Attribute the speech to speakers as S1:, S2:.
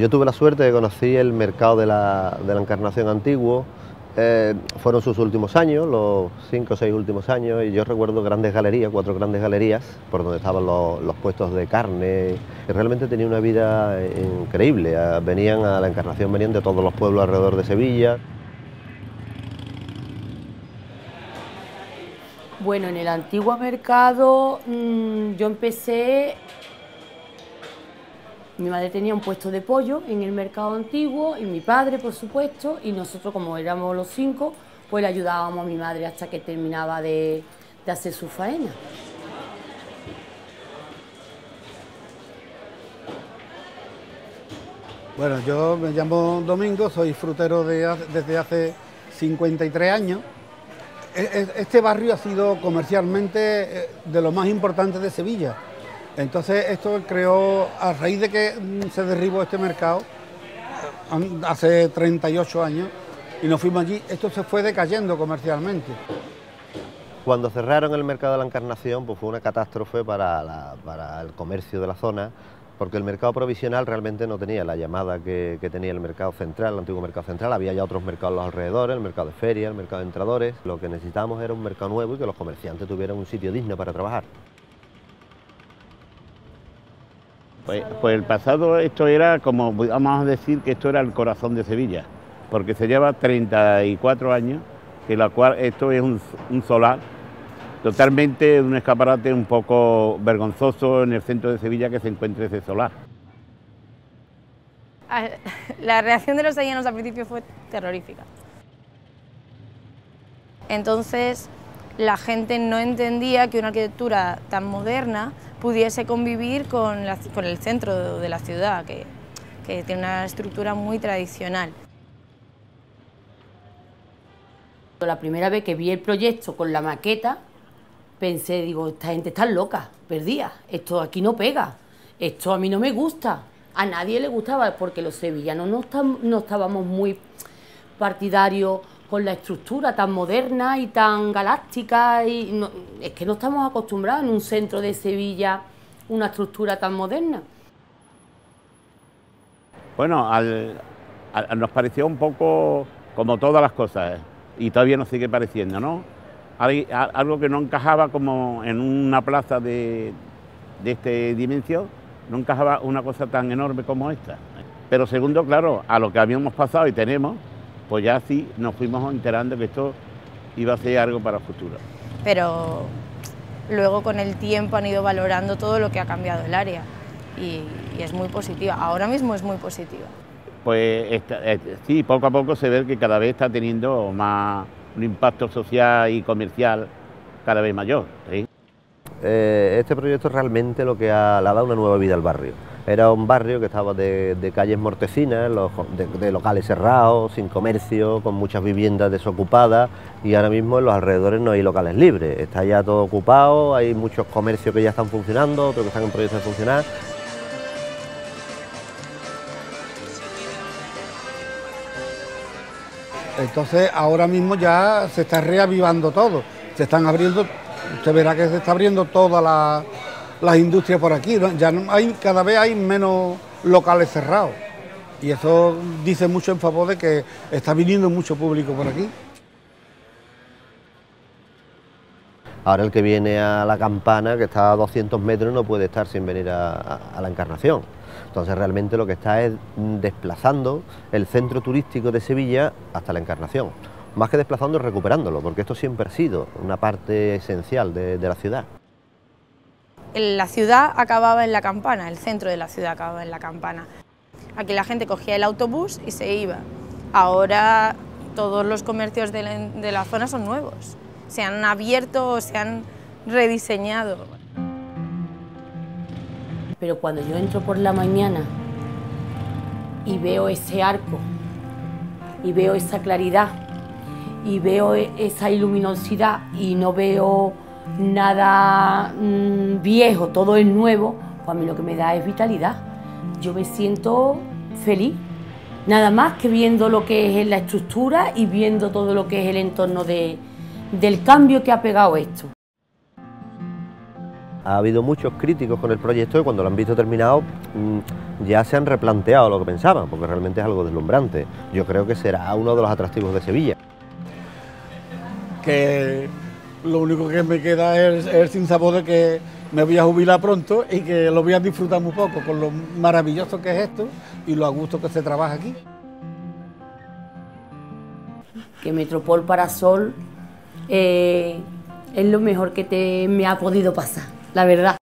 S1: Yo tuve la suerte de conocer el mercado de la, Encarnación antiguo, eh, fueron sus últimos años, los cinco o seis últimos años, y yo recuerdo grandes galerías, cuatro grandes galerías, por donde estaban los, los puestos de carne, realmente tenía una vida increíble. Venían a la Encarnación, venían de todos los pueblos alrededor de Sevilla.
S2: Bueno, en el antiguo mercado mm, yo empecé mi madre tenía un puesto de pollo en el mercado antiguo y mi padre, por supuesto, y nosotros como éramos los cinco, pues le ayudábamos a mi madre hasta que terminaba de, hacer su faena.
S3: Bueno, yo me llamo Domingo, soy frutero desde hace 53 años. E, e, este barrio ha sido comercialmente eh, de lo más importante de Sevilla entonces esto creó, a raíz de que mm, se derribó este mercado, hace 38 años, y nos fuimos allí, esto se fue decayendo comercialmente.
S1: Cuando cerraron el mercado de la Encarnación, pues fue una catástrofe para, el comercio de la zona, porque el mercado provisional realmente no tenía la llamada que, tenía el mercado central, el antiguo mercado central, había ya otros mercados a los alrededores, el mercado de feria, el mercado de entradores, lo que necesitábamos era un mercado nuevo y que los comerciantes tuvieran un sitio digno para trabajar.
S4: Pues, pues, el pasado esto era como, vamos a decir que esto era el corazón de Sevilla, porque se lleva 34 años, que la cual esto es un, solar, totalmente un escaparate un poco vergonzoso en el centro de Sevilla que se encuentre ese solar.
S5: Ah, la reacción de los sevillanos al principio fue terrorífica. Entonces la gente no entendía que una arquitectura tan moderna pudiese convivir con, el centro de la ciudad, que, tiene una estructura muy tradicional.
S2: La primera vez que vi el proyecto con la maqueta, pensé, digo, esta gente está loca, perdía, esto aquí no pega, esto a mí no me gusta, a nadie le gustaba, porque los sevillanos no, no estábamos muy partidarios con la estructura tan moderna y tan galáctica. Y es que no estamos acostumbrados en un centro de Sevilla una estructura tan moderna.
S4: Bueno, nos pareció un poco como todas las cosas, ¿eh? y todavía nos sigue pareciendo, ¿no? algo que no encajaba como en una plaza de, de esta dimensión, no encajaba una cosa tan enorme como esta. Pero segundo, claro, a lo que habíamos pasado y tenemos, pues ya sí nos fuimos enterando que esto iba a ser algo para el futuro.
S5: Pero luego con el tiempo han ido valorando todo lo que ha cambiado el área y, es muy positiva, ahora mismo es muy positiva.
S4: Pues eh, sí, poco a poco se ve que cada vez está teniendo más un impacto social y comercial cada vez mayor.
S1: Eh, este proyecto realmente lo que ha, le ha dado una nueva vida al barrio era un barrio que estaba de, calles mortecinas, de, locales cerrados, sin comercio, con muchas viviendas desocupadas y ahora mismo en los alrededores no hay locales libres. Está ya todo ocupado, hay muchos comercios que ya están funcionando, otros que están en proyecto de funcionar.
S3: Entonces ahora mismo ya se está reavivando todo, se están abriendo, usted verá que se está abriendo toda la las industrias por aquí. Ya cada vez hay menos locales cerrados. Y eso dice mucho en favor de que está viniendo mucho público por aquí.
S1: Ahora el que viene a la campana, que está a 200 metros, no puede estar sin venir a, la Encarnación. Entonces realmente lo que está es desplazando el centro turístico de Sevilla hasta la Encarnación. Más que desplazando, recuperándolo, porque esto siempre ha sido una parte esencial de la ciudad
S5: la ciudad acababa en la campana, el centro de la ciudad acababa en la campana. Aquí la gente cogía el autobús y se iba. Ahora todos los comercios de la, zona son nuevos, se han abierto o se han rediseñado.
S2: Pero cuando yo entro por la mañana y veo ese arco, y veo esa claridad, y veo e-, esa luminosidad y no veo nada mm, viejo, todo es nuevo, pues a mí lo que me da es vitalidad. Yo me siento feliz, nada más que viendo lo que es la estructura y viendo todo lo que es el entorno del cambio que ha pegado esto.
S1: Ha habido muchos críticos con el proyecto y cuando lo han visto terminado mm, ya se han replanteado lo que pensaban, porque realmente es algo deslumbrante. Yo creo que será uno de los atractivos de Sevilla.
S3: Que lo único que me queda es el sinsabor de que me voy a jubilar pronto y que lo voy a disfrutar muy poco con lo maravilloso que es esto y lo a gusto que se trabaja aquí.
S2: Que Metropol Parasol eh, es lo mejor que te, me ha podido pasar, la verdad.